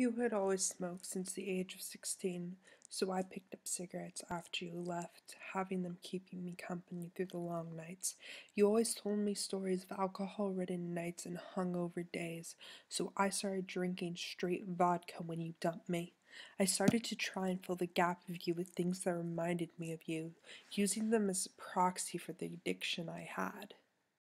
You had always smoked since the age of sixteen, so I picked up cigarettes after you left, having them keeping me company through the long nights. You always told me stories of alcohol ridden nights and hungover days, so I started drinking straight vodka when you dumped me. I started to try and fill the gap of you with things that reminded me of you, using them as a proxy for the addiction I had.